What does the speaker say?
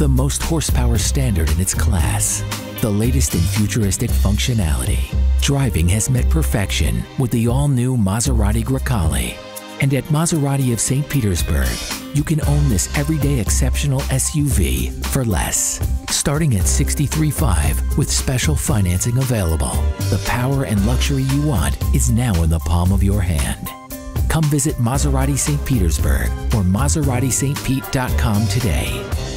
the most horsepower standard in its class, the latest in futuristic functionality. Driving has met perfection with the all-new Maserati Grecale. And at Maserati of St. Petersburg, you can own this everyday exceptional SUV for less. Starting at 63.5 with special financing available. The power and luxury you want is now in the palm of your hand. Come visit Maserati St. Petersburg or MaseratiSt.Pete.com today.